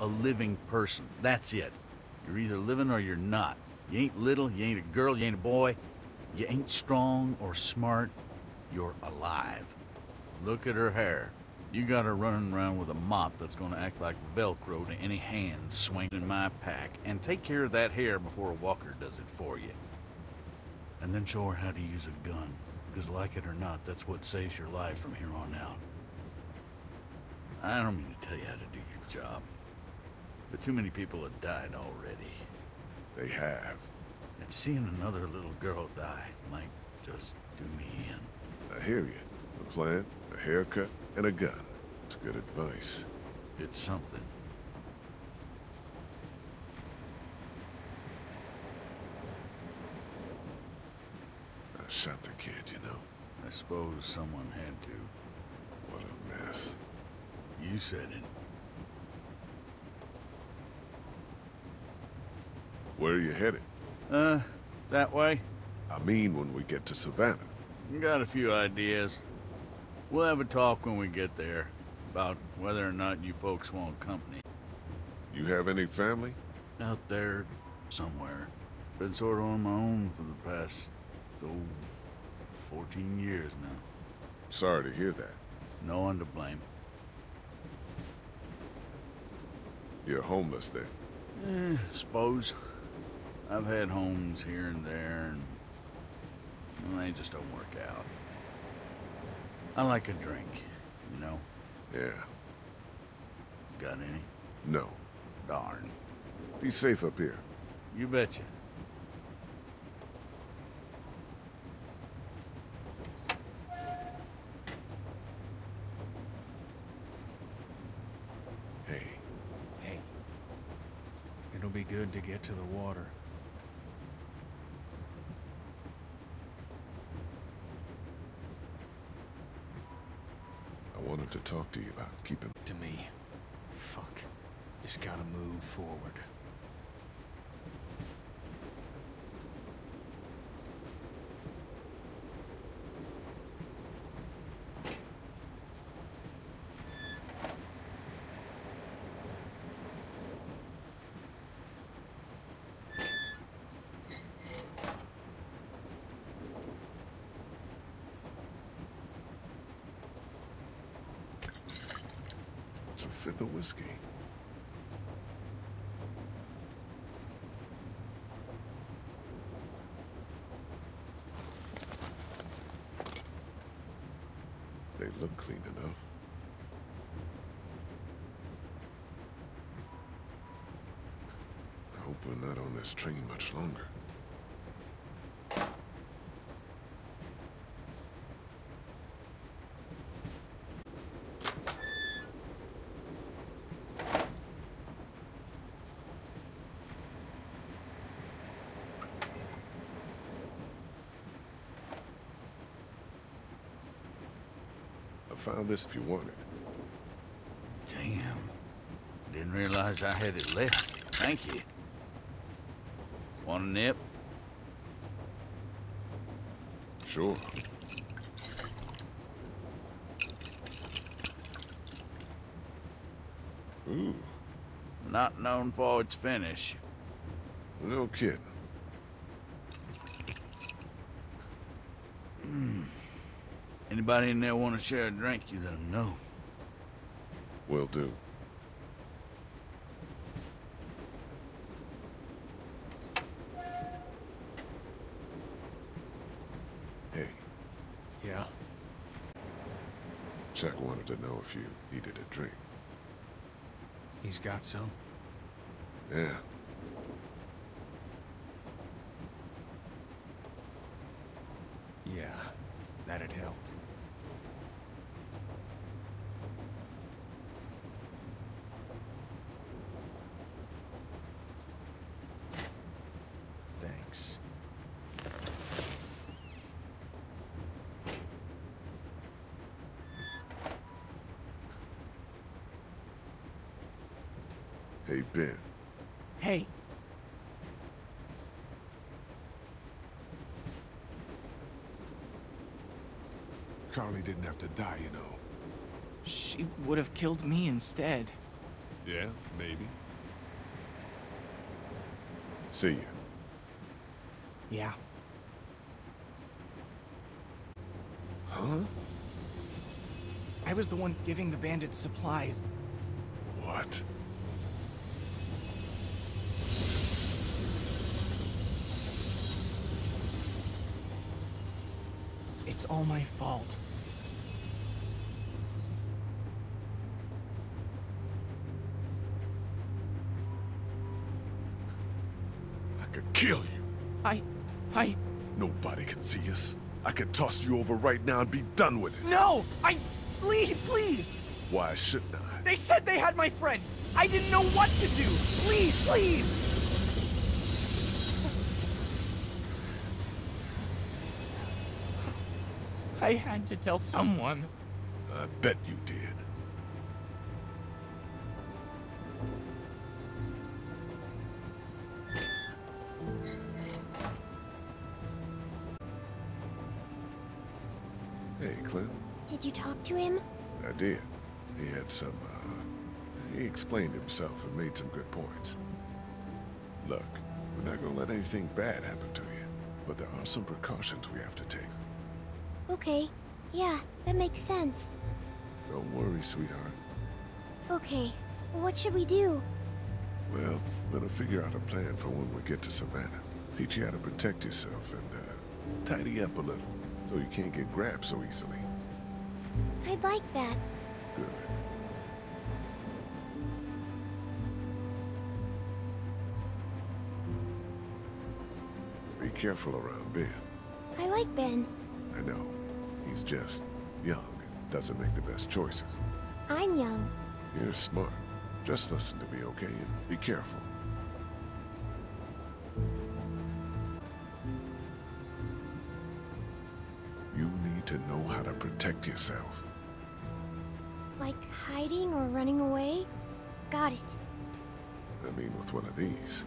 a living person. That's it. You're either living or you're not. You ain't little, you ain't a girl, you ain't a boy. You ain't strong or smart. You're alive. Look at her hair. You got her running around with a mop that's gonna act like Velcro to any hand swinging in my pack. And take care of that hair before a walker does it for you. And then show her how to use a gun. Because like it or not, that's what saves your life from here on out. I don't mean to tell you how to do your job. But too many people have died already. They have. And seeing another little girl die might just do me in. I hear you. A plan, a haircut, and a gun. It's good advice. It's something. I shot the kid, you know. I suppose someone had to. What a mess. You said it. Where are you headed? Uh, that way? I mean when we get to Savannah. Got a few ideas. We'll have a talk when we get there about whether or not you folks want company. You have any family? Out there, somewhere. Been sort of on my own for the past, oh, 14 years now. Sorry to hear that. No one to blame. You're homeless then? Eh, suppose. I've had homes here and there, and well, they just don't work out. I like a drink, you know. Yeah. Got any? No. Darn. Be safe up here. You betcha. Hey, Hey, it'll be good to get to the water. To talk to you about keeping... To me. Fuck. Just gotta move forward. It's a fifth of whiskey. They look clean enough. I hope we're not on this train much longer. Found this if you want it. Damn. Didn't realize I had it left. Thank you. Want a nip? Sure. Ooh, Not known for its finish. no kidding. Anybody in there want to share a drink, you let them know. Will do. Hey, Yeah? Chuck wanted to know if you needed a drink. He's got some? Yeah, Yeah, that'd help. Hey Ben, Hey, Carley didn't have to die, you know. she would have killed me instead. Yeah, maybe. See you. Yeah. Huh? I was the one giving the bandits supplies. What? It's all my fault. I could kill you. I... I... Nobody can see us. I could toss you over right now and be done with it. No! I... Lee, please! Why shouldn't I? They said they had my friend! I didn't know what to do! Lee, please! I had to tell someone. I bet you did. Hey, Clem. Did you talk to him? I did. He had some, uh... He explained himself and made some good points. Look, we're not gonna let anything bad happen to you, but there are some precautions we have to take. Okay. Yeah, that makes sense. Don't worry, sweetheart. Okay. What should we do? Well, I'm gonna figure out a plan for when we get to Savannah. Teach you how to protect yourself and, uh, tidy up a little, so you can't get grabbed so easily. I'd like that. Good. Be careful around Ben. I like Ben. I know. He's just young. and Doesn't make the best choices. I'm young. You're smart. Just listen to me, okay? And be careful. You need to know how to protect yourself. Like hiding or running away? Got it. I mean, with one of these.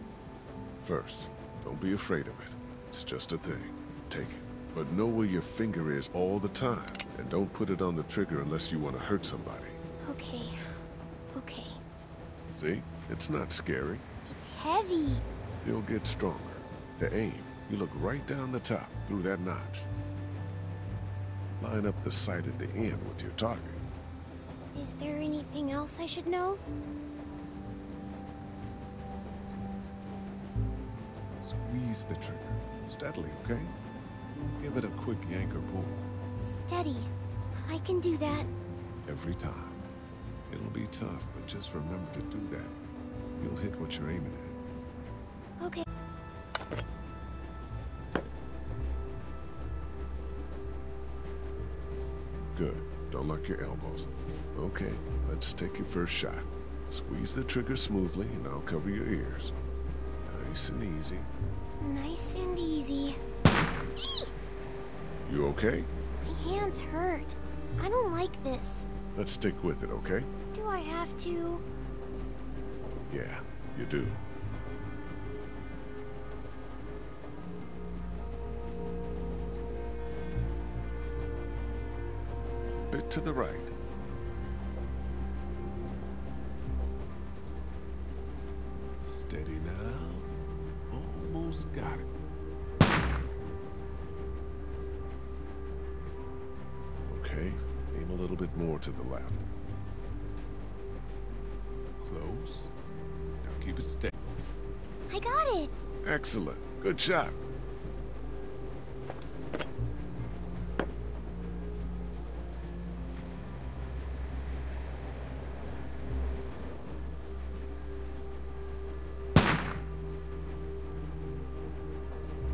First, don't be afraid of it. It's just a thing. Take it. But know where your finger is all the time. And don't put it on the trigger unless you want to hurt somebody. Okay. Okay. See? It's not scary. It's heavy. You'll get stronger. To aim, you look right down the top, through that notch. Line up the sight at the end with your target. Is there anything else I should know? Squeeze the trigger. Steadily, okay? Give it a quick yank or pull. Steady. I can do that. Every time. It'll be tough, but just remember to do that. You'll hit what you're aiming at. Okay. Good. Don't lock your elbows. Okay, let's take your first shot. Squeeze the trigger smoothly, and I'll cover your ears. Nice and easy. Nice and easy. You okay? My hands hurt. I don't like this. Let's stick with it, okay? Do I have to? Yeah, you do. Bit to the right. Steady now. Almost got it. A little bit more to the left. Close. Now keep it steady. I got it. Excellent. Good shot.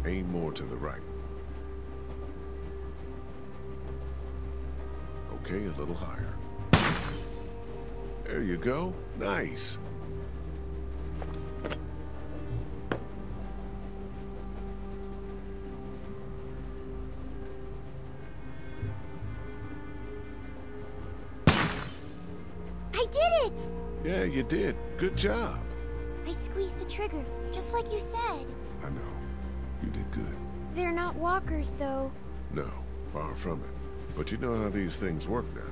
Aim more to the right. Okay, a little higher. There you go. Nice. I did it! Yeah, you did. Good job. I squeezed the trigger, just like you said. I know. You did good. They're not walkers, though. No, far from it. But you know how these things work now.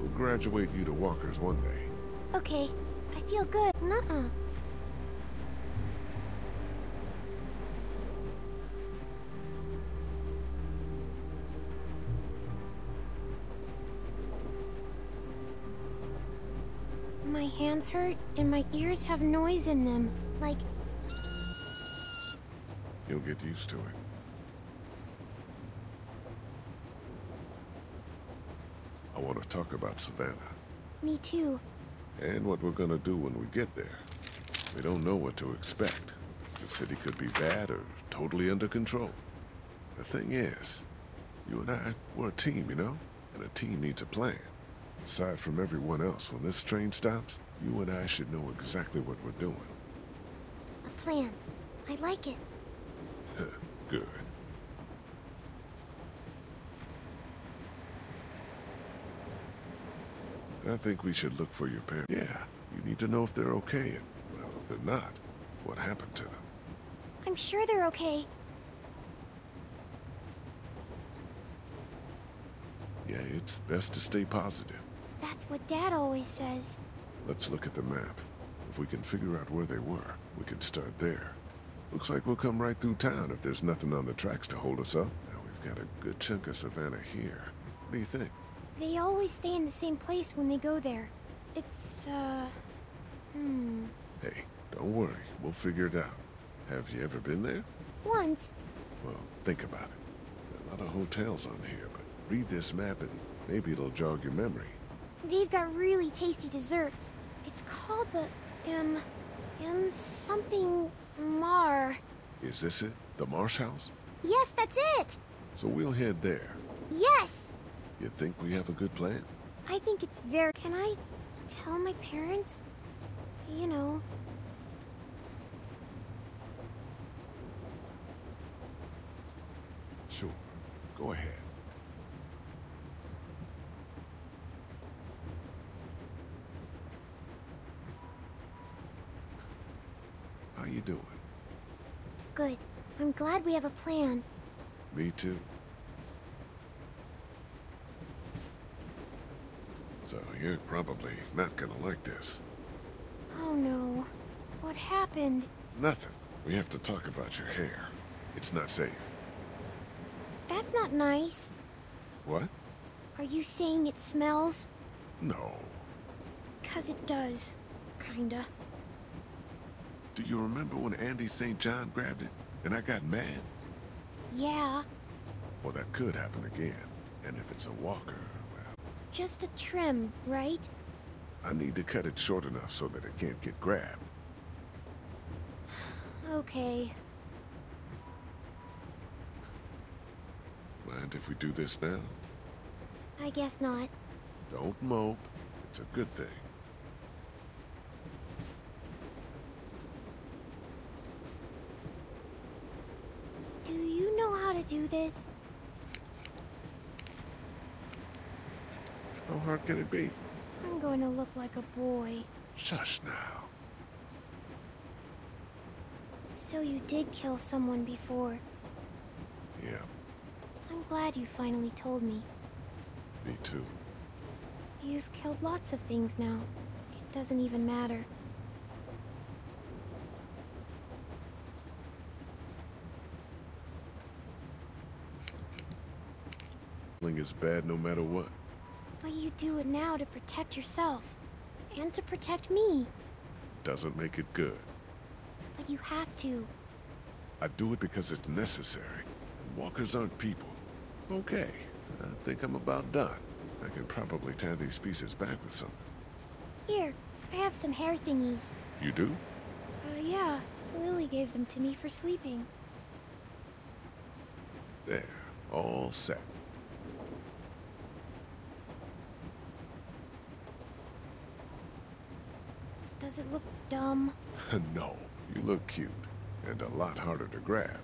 We'll graduate you to walkers one day. Okay, I feel good. Nuh-uh. My hands hurt and my ears have noise in them. Like, You'll get used to it. Want to talk about Savannah me too. and what we're gonna do when we get there. We don't know what to expect. The city could be bad or totally under control. The thing is, you and I, we're a team, you know? And a team needs a plan. Aside from everyone else, when this train stops, you and I should know exactly what we're doing. A plan. I like it. Good. I think we should look for your parents. Yeah, you need to know if they're okay, and, well, if they're not, what happened to them. I'm sure they're okay. Yeah, it's best to stay positive. That's what Dad always says. Let's look at the map. If we can figure out where they were, we can start there. Looks like we'll come right through town if there's nothing on the tracks to hold us up. Now we've got a good chunk of Savannah here. What do you think? They always stay in the same place when they go there. It's, uh... Hmm... Hey, don't worry. We'll figure it out. Have you ever been there? Once. Well, think about it. There are a lot of hotels on here, but read this map and maybe it'll jog your memory. They've got really tasty desserts. It's called the, um... Um, something... Mar. Is this it? The Marsh House? Yes, that's it! So we'll head there. Yes! You think we have a good plan? I think it's very... Can I tell my parents? You know, Sure. Go ahead. How you doing? good. I'm glad we have a plan. Me too. So you're probably not gonna like this. Oh no. What happened? Nothing. We have to talk about your hair. It's not safe. That's not nice. What? Are you saying it smells? No. Cause it does. Kinda. Do you remember when Andy St. John grabbed it and I got mad? Yeah, Well, that could happen again. And if it's a walker, just a trim, right? I need to cut it short enough so that it can't get grabbed. Okay. Mind if we do this now? I guess not. Don't mope. It's a good thing. Do you know how to do this? How hard can it be? I'm going to look like a boy. Shush now. So you did kill someone before. Yeah, I'm glad you finally told me. me too. You've killed lots of things now. It doesn't even matter. Killing is bad no matter what. But you do it now to protect yourself. And to protect me. Doesn't make it good. But you have to. I do it because it's necessary. Walkers aren't people. Okay, I think I'm about done. I can probably tie these pieces back with something. Here, I have some hair thingies. You do? Uh, yeah. Lilly gave them to me for sleeping. There, all set. Does it look dumb? no, you look cute, and a lot harder to grab.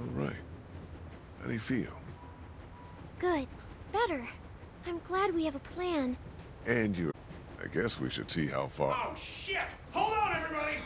All right. How do you feel? Good. Better. I'm glad we have a plan. And you. I guess we should see how far. Oh shit! Hold on, everybody!